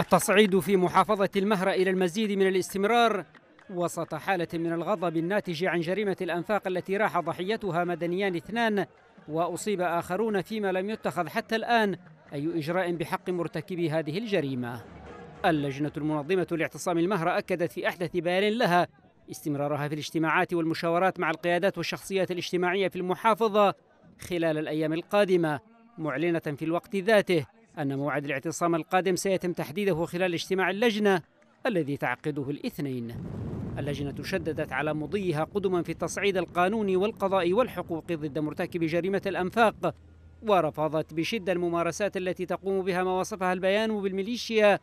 التصعيد في محافظة المهرة إلى المزيد من الاستمرار وسط حالة من الغضب الناتج عن جريمة الأنفاق التي راح ضحيتها مدنيان اثنان وأصيب آخرون فيما لم يتخذ حتى الآن أي إجراء بحق مرتكبي هذه الجريمة. اللجنة المنظمة لاعتصام المهرة أكدت في أحدث بيان لها استمرارها في الاجتماعات والمشاورات مع القيادات والشخصيات الاجتماعية في المحافظة خلال الأيام القادمة معلنة في الوقت ذاته. أن موعد الاعتصام القادم سيتم تحديده خلال اجتماع اللجنة الذي تعقده الاثنين. اللجنة شددت على مضيها قدما في التصعيد القانوني والقضائي والحقوقي ضد مرتكب جريمة الأنفاق ورفضت بشدة الممارسات التي تقوم بها ما وصفها البيان بالميليشيا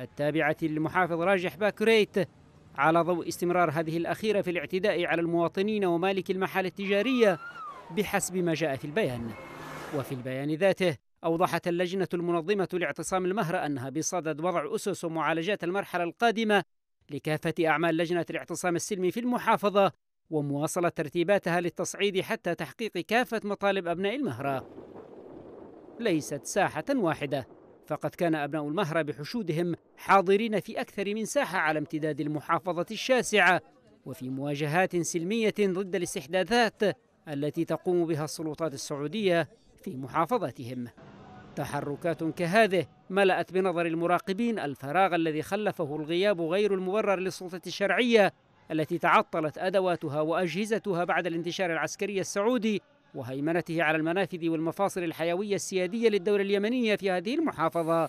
التابعة للمحافظ راجح باكريت على ضوء استمرار هذه الأخيرة في الاعتداء على المواطنين ومالك المحال التجارية بحسب ما جاء في البيان. وفي البيان ذاته أوضحت اللجنة المنظمة لاعتصام المهرة أنها بصدد وضع أسس ومعالجات المرحلة القادمة لكافة أعمال لجنة الاعتصام السلمي في المحافظة ومواصلة ترتيباتها للتصعيد حتى تحقيق كافة مطالب أبناء المهرة ليست ساحة واحدة. فقد كان أبناء المهرة بحشودهم حاضرين في أكثر من ساحة على امتداد المحافظة الشاسعة وفي مواجهات سلمية ضد الاستحداثات التي تقوم بها السلطات السعودية في محافظتهم. تحركات كهذه ملأت بنظر المراقبين الفراغ الذي خلفه الغياب غير المبرر للسلطة الشرعية التي تعطلت أدواتها وأجهزتها بعد الانتشار العسكري السعودي وهيمنته على المنافذ والمفاصل الحيوية السيادية للدولة اليمنية في هذه المحافظة.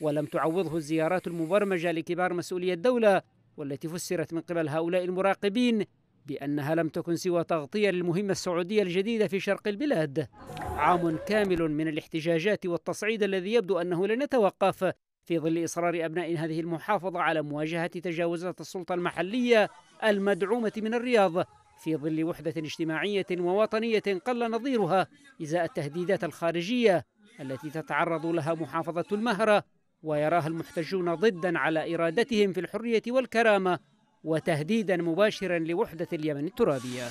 ولم تعوضه الزيارات المبرمجة لكبار مسؤولي الدولة والتي فسرت من قبل هؤلاء المراقبين بأنها لم تكن سوى تغطية للمهمة السعودية الجديدة في شرق البلاد. عام كامل من الاحتجاجات والتصعيد الذي يبدو أنه لن يتوقف في ظل إصرار أبناء هذه المحافظة على مواجهة تجاوزات السلطة المحلية المدعومة من الرياض في ظل وحدة اجتماعية ووطنية قل نظيرها إزاء التهديدات الخارجية التي تتعرض لها محافظة المهرة ويراها المحتجون ضدا على إرادتهم في الحرية والكرامة وتهديدا مباشرا لوحدة اليمن الترابية.